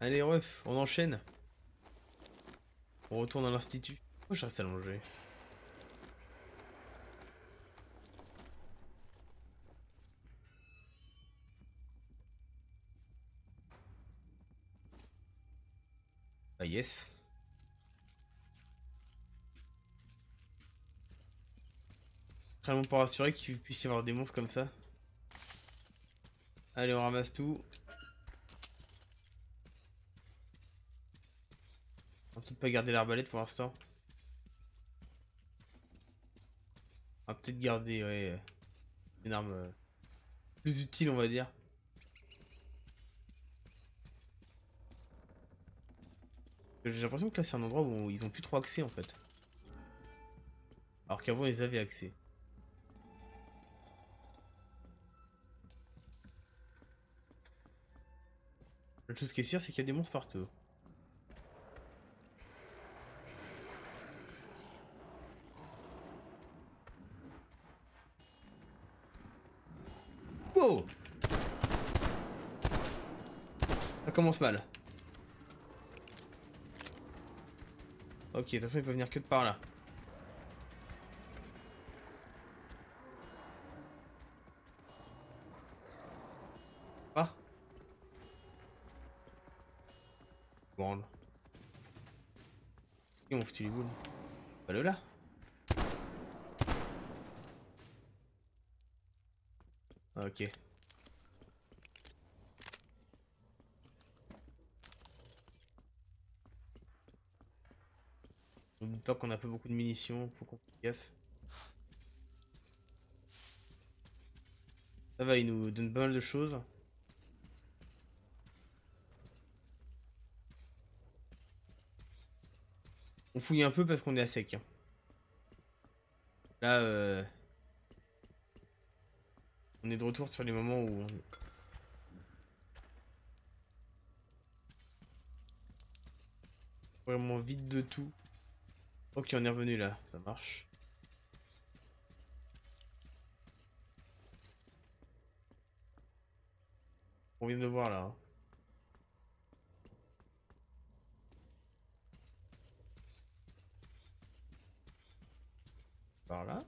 Allez, ref, on enchaîne. On retourne à l'institut. Pourquoi je reste allongé? Ah yes. Très bon pour rassurer qu'il puisse y avoir des monstres comme ça. Allez, on ramasse tout. Va peut-être pas garder l'arbalète pour l'instant. On va peut-être garder, ouais, une arme euh, plus utile, on va dire. J'ai l'impression que là c'est un endroit où ils ont plus trop accès en fait. Alors qu'avant ils avaient accès. La chose qui est sûre c'est qu'il y a des monstres partout. Commence mal. Ok, de toute façon, il peut venir que de par là. Ah Bon. Et on foutu les boules. Pas le là Ok. N'oublie pas qu'on a pas beaucoup de munitions, faut qu'on fasse gaffe. Ça va, il nous donne pas mal de choses. On fouille un peu parce qu'on est à sec. Hein. Là, euh... On est de retour sur les moments où... On... Vraiment vide de tout. Ok, on est revenu là, ça marche. On vient de le voir là. Hein. Par là.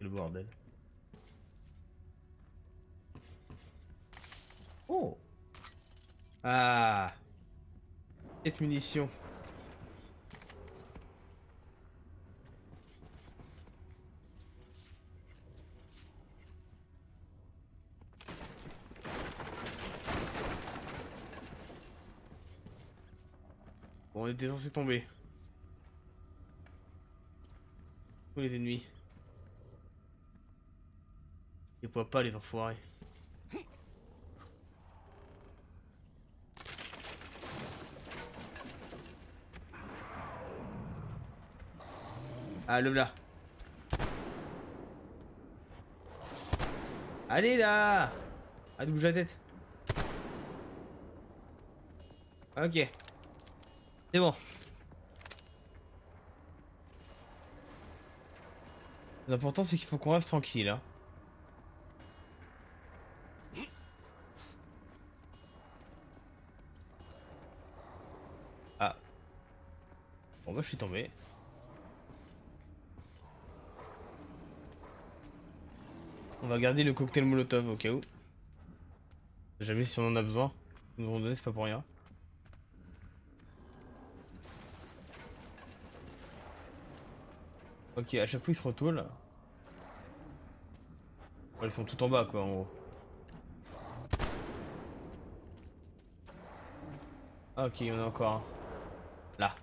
Le bordel. Oh Ah Cette munitions. on était censé tomber. Où les ennemis voient pas les enfoirés. Ah, le là. Allez là Ah, bouge la tête. Ok. C'est bon. L'important c'est qu'il faut qu'on reste tranquille. Hein. Bon bah je suis tombé. On va garder le cocktail molotov au cas où. Jamais si on en a besoin. Nous en donner c'est pas pour rien. Ok, à chaque fois ils se retournent. ils sont tout en bas quoi en gros. Ah, ok, il y en a encore un. Là.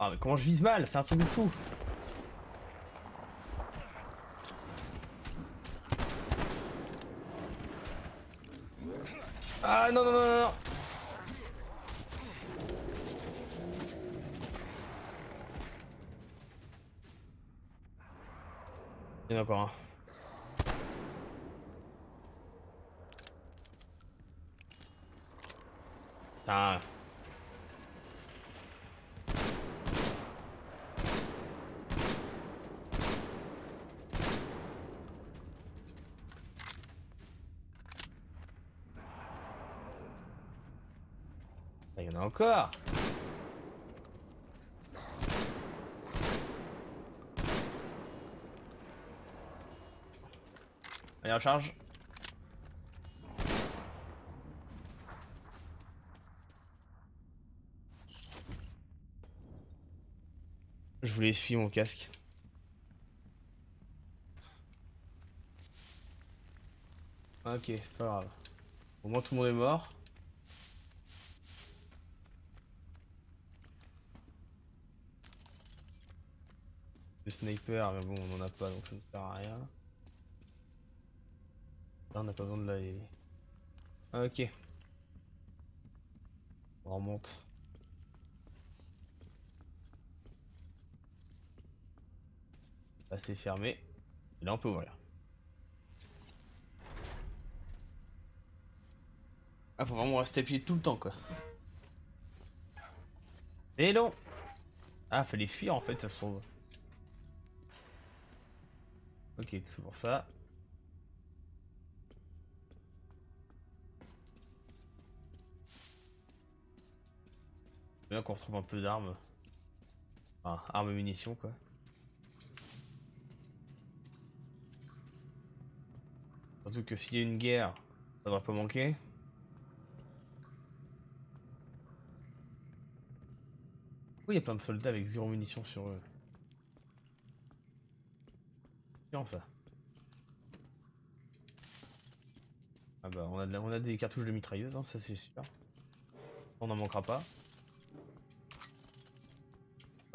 Ah, mais comment je vise mal? C'est un truc de fou. Ah non, non, non, non, non. Il y en a encore un. Putain. Il y en a encore. Allez, recharge. Je voulais essuyer mon casque. Ok, c'est pas grave. Au moins tout le monde est mort. Sniper, mais bon, on en a pas donc ça ne sert à rien. Là, on n'a pas besoin de la. Ok. On remonte. Là, c'est fermé. Et là, on peut ouvrir. Ah, faut vraiment rester appuyé tout le temps, quoi. Et non Ah, fallait fuir, en fait, ça se trouve. Ok, c'est pour ça. Bien qu'on retrouve un peu d'armes. Enfin, armes et munitions, quoi. Surtout que s'il y a une guerre, ça devrait pas manquer. Pourquoi il y a plein de soldats avec zéro munitions sur eux? Ça? Ah bah on a, on a des cartouches de mitrailleuse, hein, ça c'est sûr. On n'en manquera pas.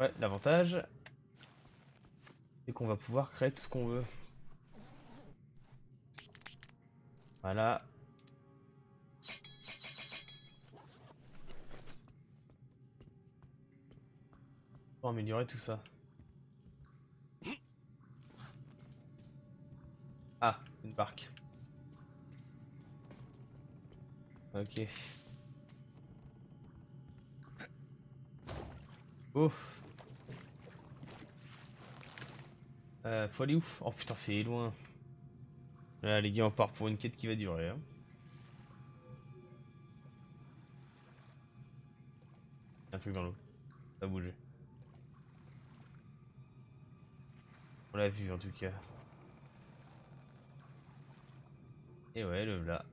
Ouais, l'avantage, c'est qu'on va pouvoir créer tout ce qu'on veut. Voilà. Pour améliorer tout ça. Une barque. Ok. Ouf. Euh, faut aller où? Oh putain, c'est loin. Là, les gars, on part pour une quête qui va durer. hein. Un truc dans l'eau. Ça a bougé. On l'a vu en tout cas. Et ouais, le là.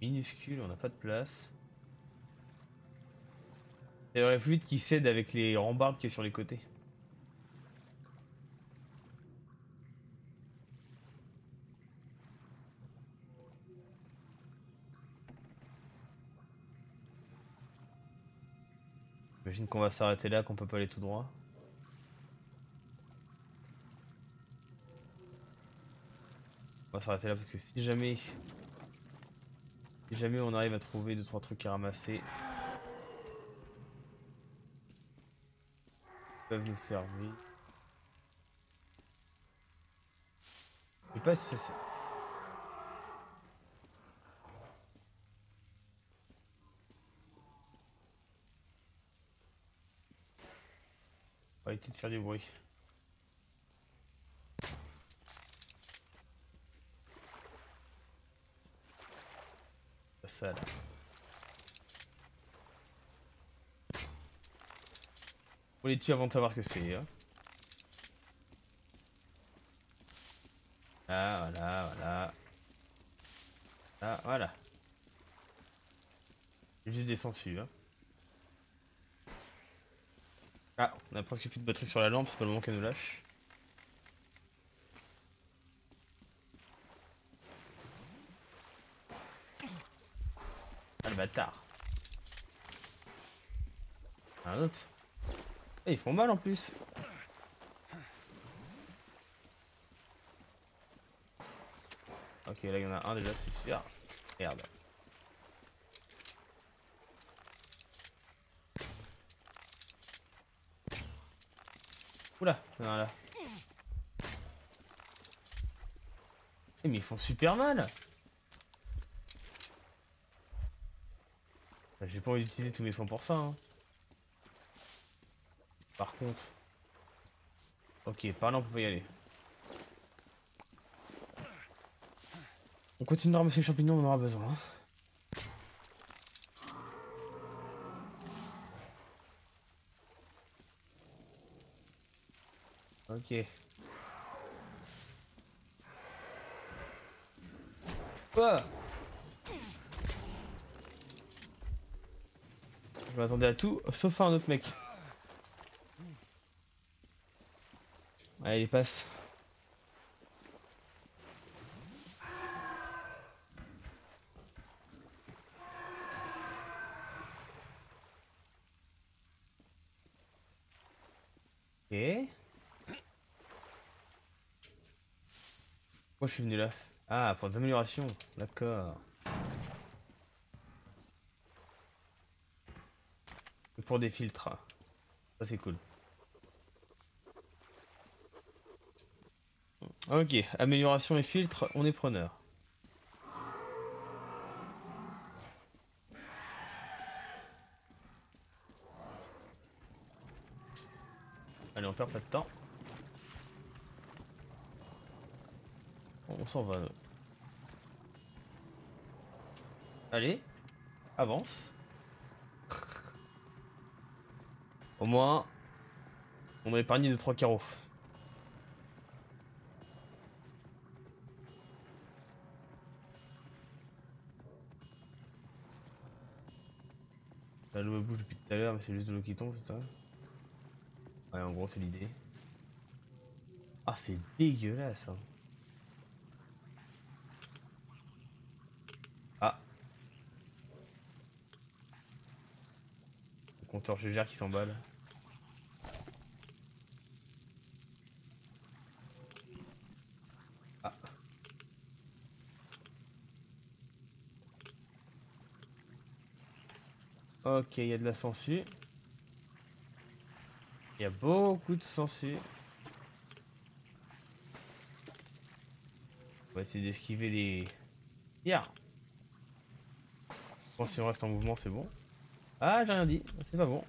Minuscule, on n'a pas de place. Aurait plus vite qu'il cède avec les rambardes qui est sur les côtés. J'imagine qu'on va s'arrêter là, qu'on peut pas aller tout droit. Va s'arrêter là parce que si jamais... Si jamais on arrive à trouver 2-3 trucs à ramasser... peuvent nous servir. Je sais pas si ça c'est... Éviter de faire du bruit. Ça là. Faut les tuer avant de savoir ce que c'est. Hein? Ah voilà, voilà. Ah voilà. Juste des sangsues. Hein. Ah, on a presque plus de batterie sur la lampe, c'est pas le moment qu'elle nous lâche. Ah bâtard. Un autre. Eh, ils font mal en plus. Ok, là il y en a un déjà, c'est super. Merde. Oula, il y en a un là. Eh, mais ils font super mal J'ai pas envie d'utiliser tous mes soins pour ça. Hein. Par contre... Ok, par là on peut pas y aller. On continue de ramasser les champignons, on en aura besoin. hein. Ok. Quoi? M'attendais à tout, sauf à un autre mec. Allez, il passe. Ok. Pourquoi je suis venu là? Ah, pour des améliorations. D'accord. Pour des filtres. Ça c'est cool. Ok, amélioration et filtre, on est preneur. Allez, on perd pas de temps. On s'en va. Allez, avance. Au moins, on a épargné 2-3 carreaux. Là, l'eau me bouge depuis tout à l'heure, mais c'est juste de l'eau qui tombe, c'est ça Ouais, en gros, c'est l'idée. Ah, c'est dégueulasse. hein. Ah. Le compteur GGR qui s'emballe. Ok, il y a de la sangsue. Il y a beaucoup de sangsue. On va essayer d'esquiver les... Yeah. Bon, si on reste en mouvement, c'est bon. Ah, j'ai rien dit. C'est pas bon.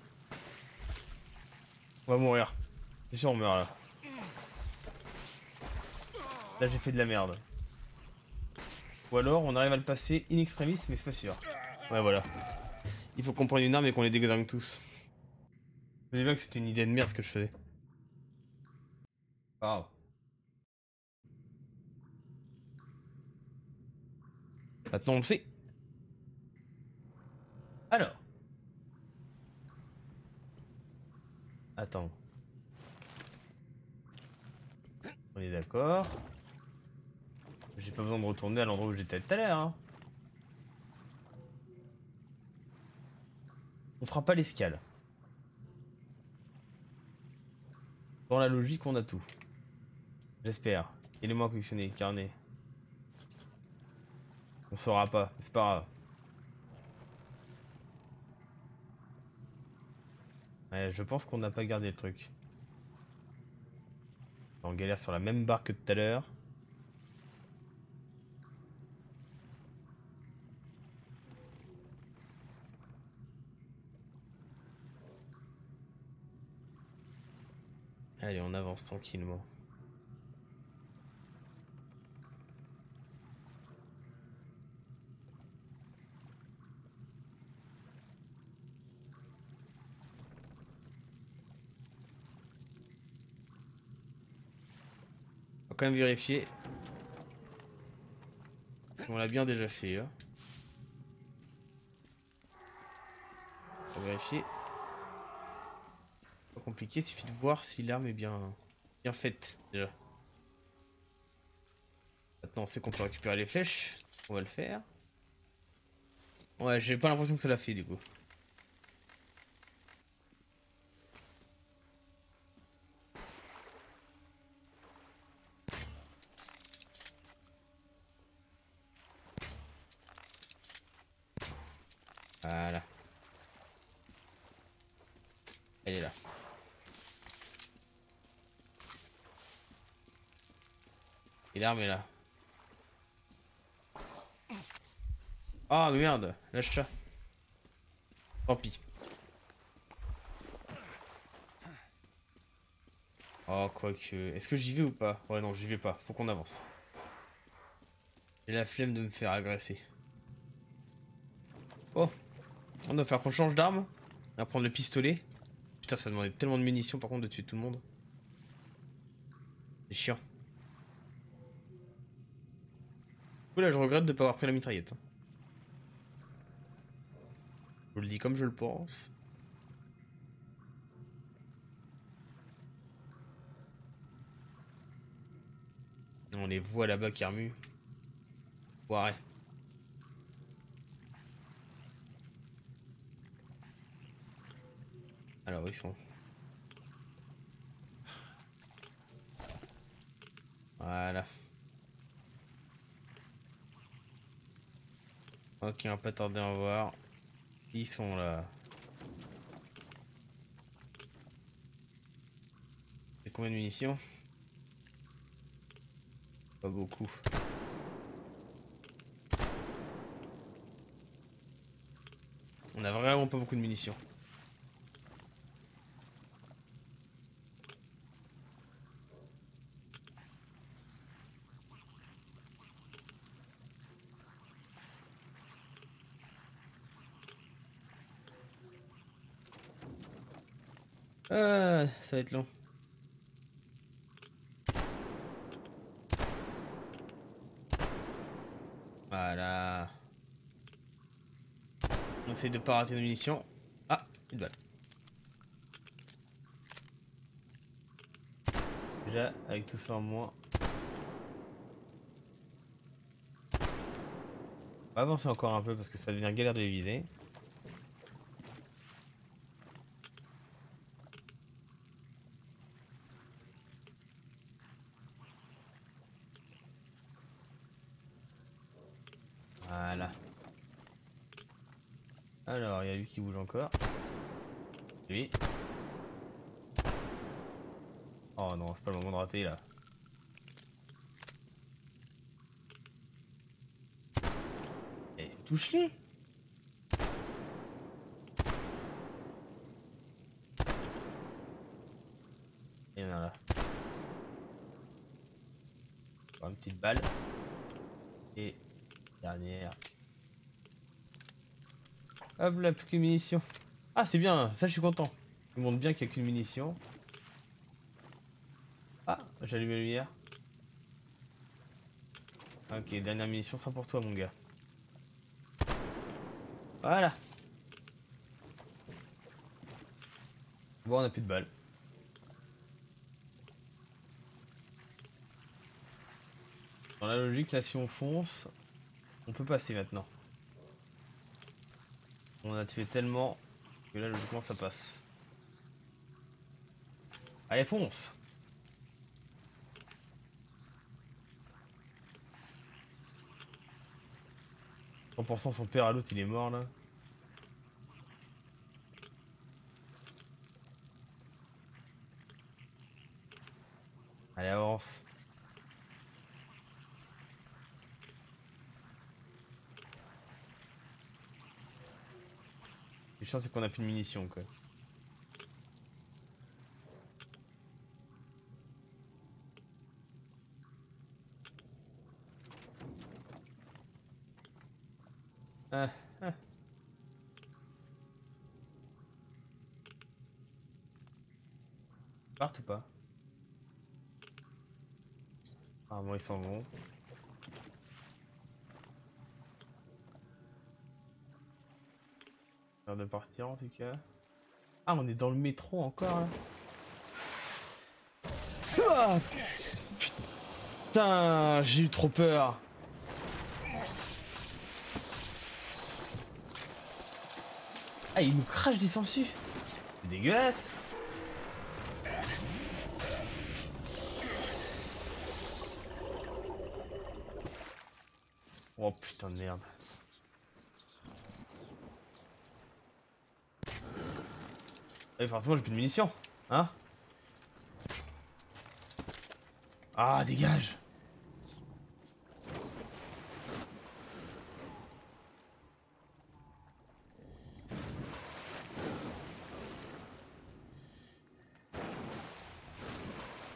On va mourir. C'est sûr, on meurt là. Là, j'ai fait de la merde. Ou alors, on arrive à le passer in extremis, mais c'est pas sûr. Ouais, voilà. Il faut qu'on prenne une arme et qu'on les déglingue tous. Je sais bien que c'était une idée de merde ce que je faisais. Grave. Maintenant on le sait. Alors. Attends. On est d'accord. J'ai pas besoin de retourner à l'endroit où j'étais tout à l'heure. hein. On fera pas l'escale. Dans la logique, on a tout. J'espère. Éléments collectionnés, carnet. On saura pas, c'est pas grave. Ouais, je pense qu'on n'a pas gardé le truc. On galère sur la même barre que tout à l'heure. Allez, on avance tranquillement. On va quand même vérifier. On l'a bien déjà fait. Hein. On va vérifier compliqué, il suffit de voir si l'arme est bien, bien faite déjà. Maintenant, on sait qu'on peut récupérer les flèches, on va le faire. Ouais, j'ai pas l'impression que ça l'a fait du coup. Voilà. Elle est là. L'arme est là. Ah merde, lâche ça. Tant pis. Oh, quoique. Est-ce que j'y vais ou pas? Ouais, non, j'y vais pas. Faut qu'on avance. J'ai la flemme de me faire agresser. Oh On va faire qu'on change d'arme. On va prendre le pistolet. Putain, ça va demander tellement de munitions par contre de tuer tout le monde. C'est chiant. Là, je regrette de pas avoir pris la mitraillette. Je le dis comme je le pense. On les voit là-bas qui remuent. Ouais. Alors, ils sont? Voilà. Ok, on va pas tarder à voir. Ils sont là. Et combien de munitions? Pas beaucoup. On a vraiment pas beaucoup de munitions. Ah, ça va être long. Voilà. On essaye de pas rater nos munitions. Ah, une balle. Déjà, avec tout ça en moins. On va avancer encore un peu parce que ça devient galère de les viser. Voilà. Alors, il y a lui bouge encore. Lui. Oh non, c'est pas le moment de rater là. Eh, touche-les Il a là. une petite balle. Et Dernière. Hop là, plus qu'une munition. Ah, c'est bien, ça je suis content. Il montre bien qu'il n'y a qu'une munition. Ah, j'allume la lumière. Ok, dernière munition, ça pour toi, mon gars. Voilà. Bon, on a plus de balles. Dans la logique, là, si on fonce, on peut passer maintenant. On a tué tellement que là, logiquement, ça passe. Allez, fonce En pensant son père à l'autre, il est mort là. Allez, avance. Le chance c'est qu'on a plus de munitions quoi. Ah, ah. Partent ou pas? Ah bon ils s'en vont. De partir en tout cas. Ah, on est dans le métro encore là. Ah, putain, j'ai eu trop peur. Ah, il nous crache des sangsues. C'est dégueulasse. Oh putain de merde. Et forcément, j'ai plus de munitions. Hein. Ah, dégage.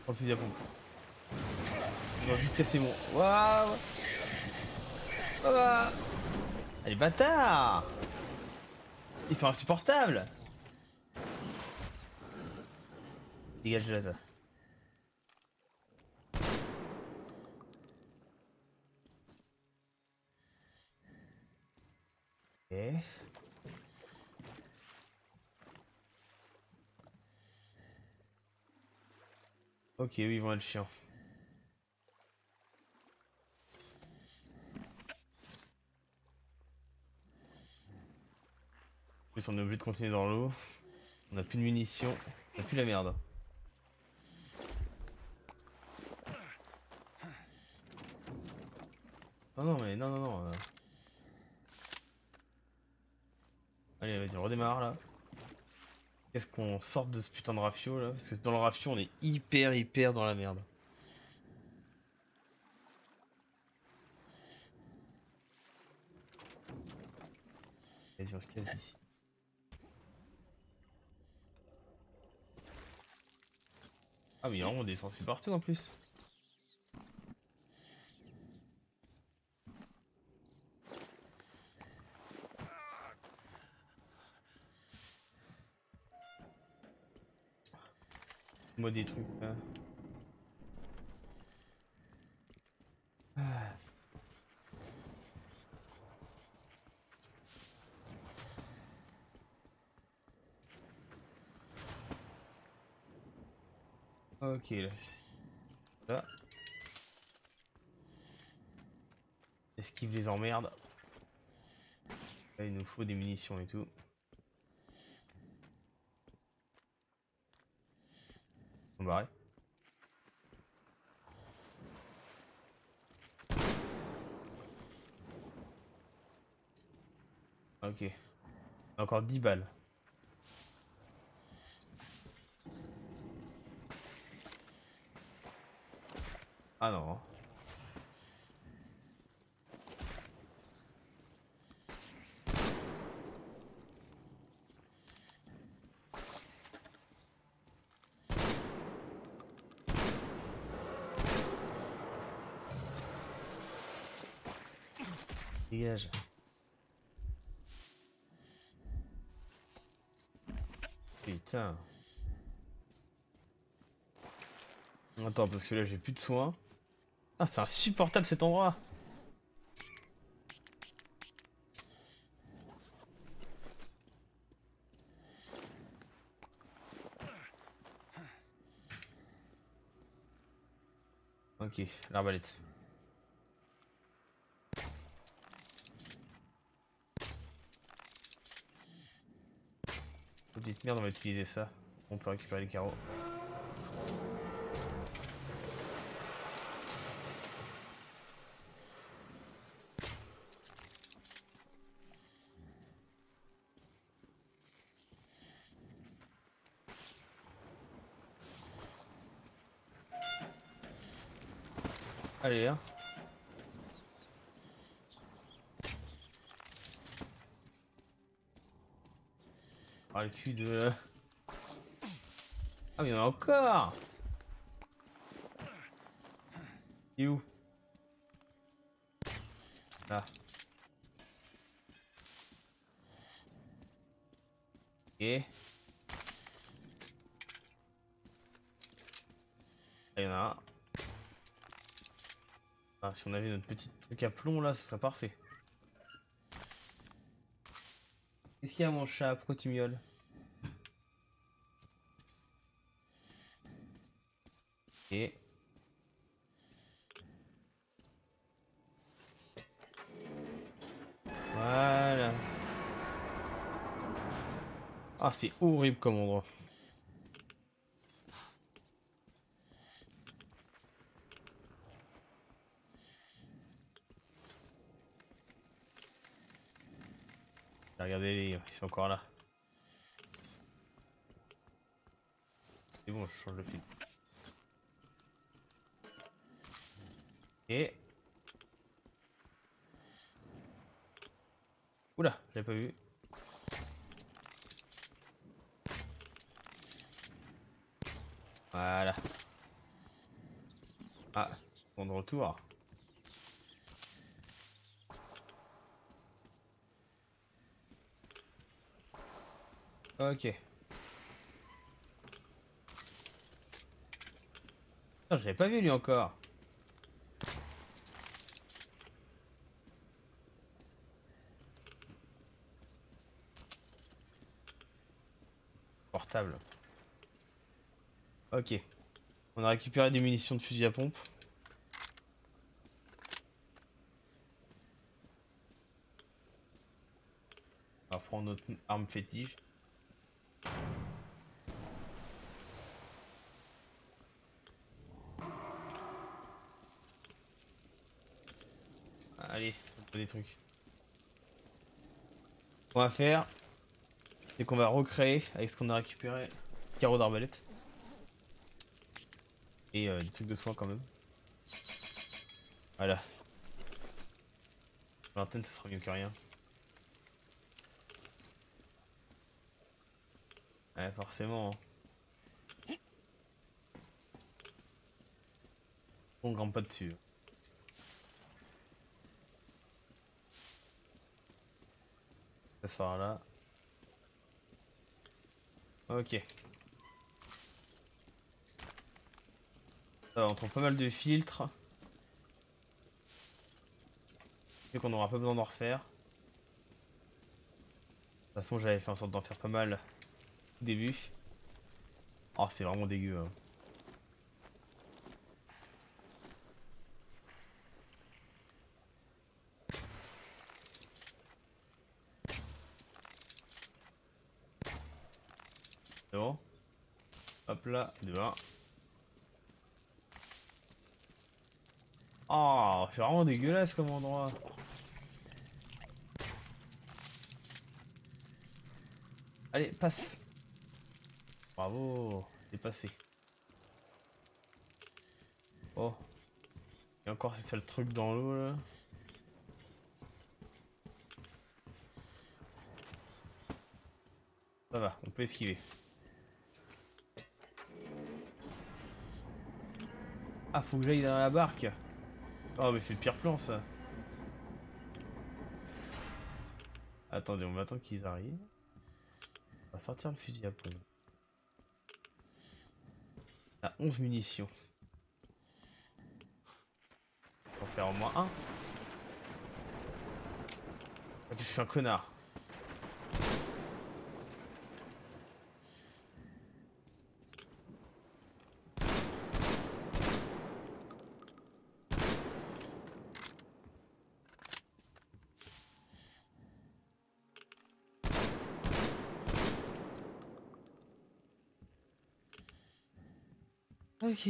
Oh, le fusil à pompe. Je dois juste casser mon... Waouh. Waouh Allez, bâtard Ils sont insupportables Là, toi. Ok. Oui, ils vont être chiants. En plus, on est obligé de continuer dans l'eau. On a plus de munitions. On a plus la merde. Non, non, mais non, non, non. euh. Allez, vas-y, on redémarre là. Qu'est-ce qu'on sorte de ce putain de rafio là? Parce que dans le rafio, on est hyper, hyper dans la merde. Vas-y, on se casse d'ici. Ah oui, on descend partout en plus. Des trucs là. Ah. Ok là. Là. Esquive les emmerdes. Il nous faut des munitions et tout. On va Ok. Encore 10 balles. Ah non. Dégage. Attends, parce que là j'ai plus de soins. Ah, c'est insupportable cet endroit. Ok, l'arbalète. Merde, on va utiliser ça. On peut récupérer les carreaux. Allez, hein. Ah, le cul de... Ah, mais il y en a encore Il est où? Là. Ok. Ah, il y en a un. Ah, si on avait notre petit truc à plomb là, ce serait parfait. Qu'est-ce qu'il y a mon chat Pourquoi tu miaules? Ok. Voilà. Ah, c'est horrible comme endroit. Regardez les ils sont encore là. bon, je change de fil. Et... Oula, j'avais pas vu. Voilà. Ah, bon de retour. Ok. je l'avais pas vu lui encore. Portable. Ok. On a récupéré des munitions de fusil à pompe. On va prendre notre arme fétiche. Allez, on peut des trucs. Ce qu'on va faire, c'est qu'on va recréer avec ce qu'on a récupéré. Carreau d'arbalète. Et euh, des trucs de soin quand même. Voilà. L'antenne, ce sera mieux que rien. Ouais, forcément. Hein. On grimpe pas dessus. Là. Ok. on trouve pas mal de filtres. Et qu'on aura pas besoin d'en refaire. De toute façon, j'avais fait en sorte d'en faire pas mal au début. Oh, c'est vraiment dégueu. Hein. C'est bon Là, dehors. Oh, c'est vraiment dégueulasse comme endroit. Allez, passe. Bravo, c'est passé. Oh. Et encore c'est ça le truc dans l'eau là. Ça va, on peut esquiver. Ah, faut que j'aille dans la barque. Oh mais c'est le pire plan ça. Attendez, on attendre qu'ils arrivent. On va sortir le fusil à pompe. a 11 munitions. Pour faire au moins un. Je suis un connard. Ok.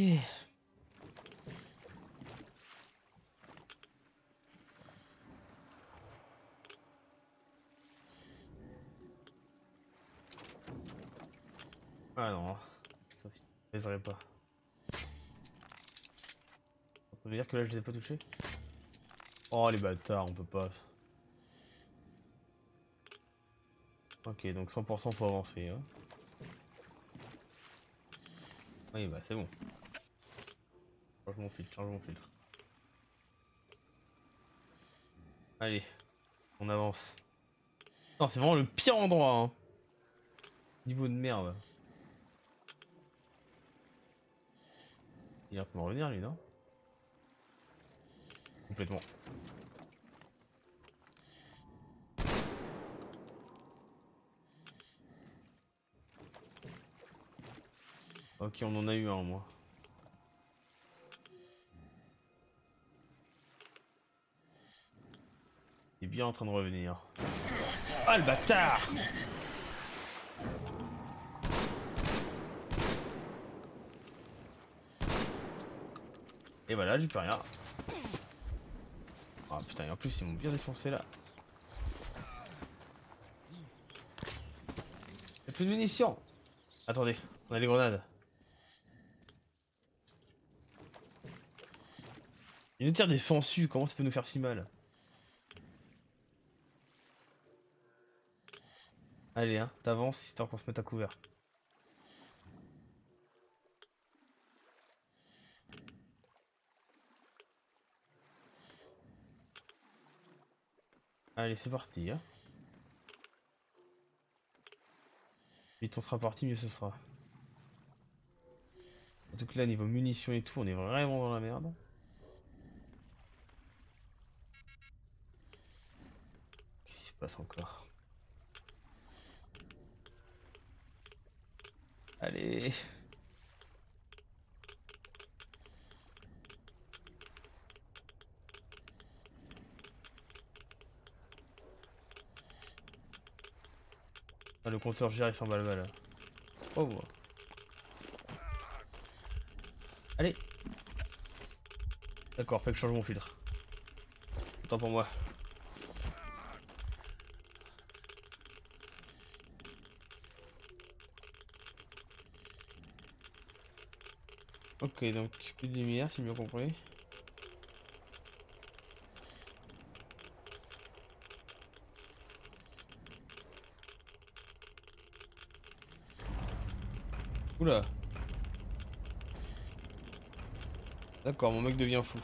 Ah non, ça si, je pas. Ça veut dire que là je les ai pas touchés Oh les bâtards, on peut pas. Ok, donc 100% faut avancer. Hein. Oui, bah c'est bon. Change mon filtre, change mon filtre. Allez, on avance. Non, c'est vraiment le pire endroit. Hein. Niveau de merde. Il va me revenir lui, non? Complètement. Ok, on en a eu un, moi. Il est bien en train de revenir. Ah, le bâtard Et voilà, j'ai plus rien. Ah putain, et en plus ils m'ont bien défoncé là. Y'a plus de munitions Attendez, on a les grenades. Il nous tire des sangsues, comment ça peut nous faire si mal? Allez, hein, t'avances histoire qu'on se mette à couvert. Allez, c'est parti. Hein. Vite on sera parti, mieux ce sera. En tout cas, là, niveau munitions et tout, on est vraiment dans la merde. Qu'est-ce qui se encore Allez Ah, le compteur gère il le mal. Oh Allez D'accord, fait que je change mon filtre. Autant pour moi. Ok, donc plus de lumière si j'ai bien compris. Oula. D'accord, mon mec devient fou.